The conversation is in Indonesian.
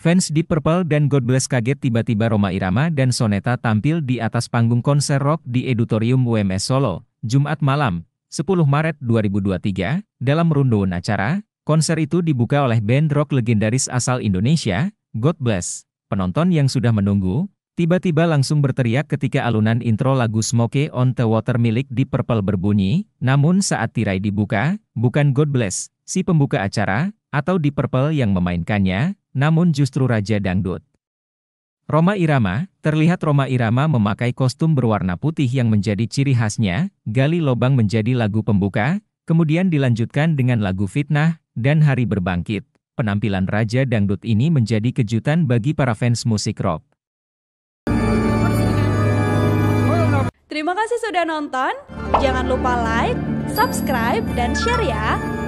Fans Deep Purple dan God Bless kaget tiba-tiba Roma Irama dan Soneta tampil di atas panggung konser rock di Edutorium WMS Solo, Jumat malam, 10 Maret 2023. Dalam rundown acara, konser itu dibuka oleh band rock legendaris asal Indonesia, God Bless. Penonton yang sudah menunggu, tiba-tiba langsung berteriak ketika alunan intro lagu Smoke on the Water milik Deep Purple berbunyi, namun saat tirai dibuka, bukan God Bless, si pembuka acara, atau Deep Purple yang memainkannya, namun justru Raja Dangdut. Roma Irama, terlihat Roma Irama memakai kostum berwarna putih yang menjadi ciri khasnya, Gali Lobang menjadi lagu pembuka, kemudian dilanjutkan dengan lagu Fitnah, dan Hari Berbangkit. Penampilan Raja Dangdut ini menjadi kejutan bagi para fans musik rock. Terima kasih sudah nonton, jangan lupa like, subscribe, dan share ya!